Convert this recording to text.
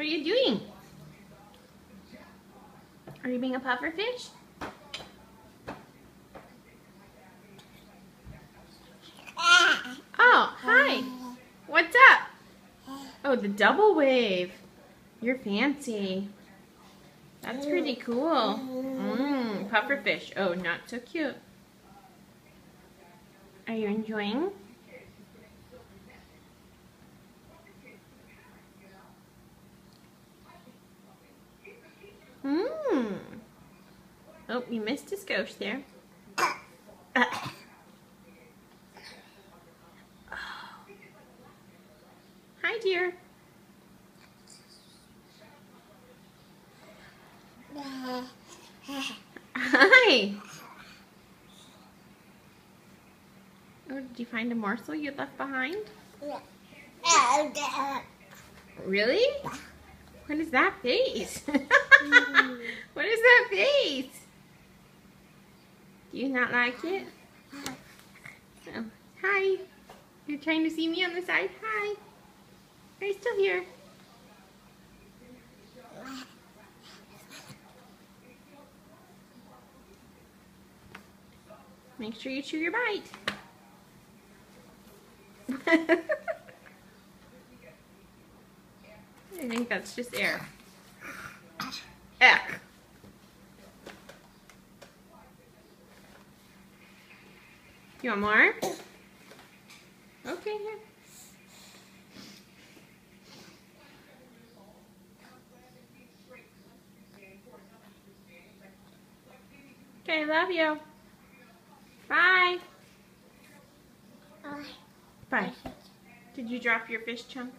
What are you doing? Are you being a puffer fish? Oh, hi. What's up? Oh, the double wave. You're fancy. That's pretty cool. Mmm, puffer fish. Oh, not so cute. Are you enjoying? Mmm. Oh, you missed a skosh there. Uh, Hi, dear. Hi. Oh, did you find a morsel you left behind? Really? What is that face? what is that face? You not like it? Oh, hi. You're trying to see me on the side? Hi. Are you still here? Make sure you chew your bite. I think that's just air. Air. You want more? Okay, here. Okay, love you. Bye. Bye. Did you drop your fish chunk?